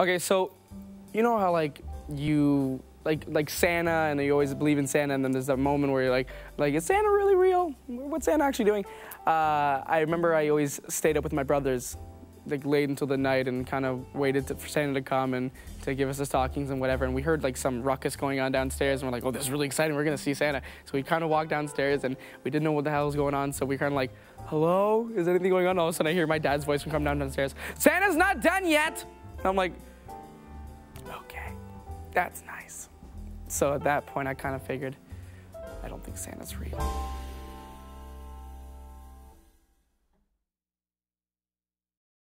Okay, so you know how like you like like Santa and you always believe in Santa and then there's that moment where you're like like is Santa really real? What's Santa actually doing? Uh, I remember I always stayed up with my brothers like late until the night and kind of waited to, for Santa to come and to give us the stockings and whatever. And we heard like some ruckus going on downstairs, and we're like, "Oh, this is really exciting! We're gonna see Santa." So we kind of walked downstairs, and we didn't know what the hell was going on. So we kind of like, "Hello, is anything going on?" All of a sudden, I hear my dad's voice come down downstairs. Santa's not done yet. And I'm like, "Okay, that's nice." So at that point, I kind of figured, I don't think Santa's real.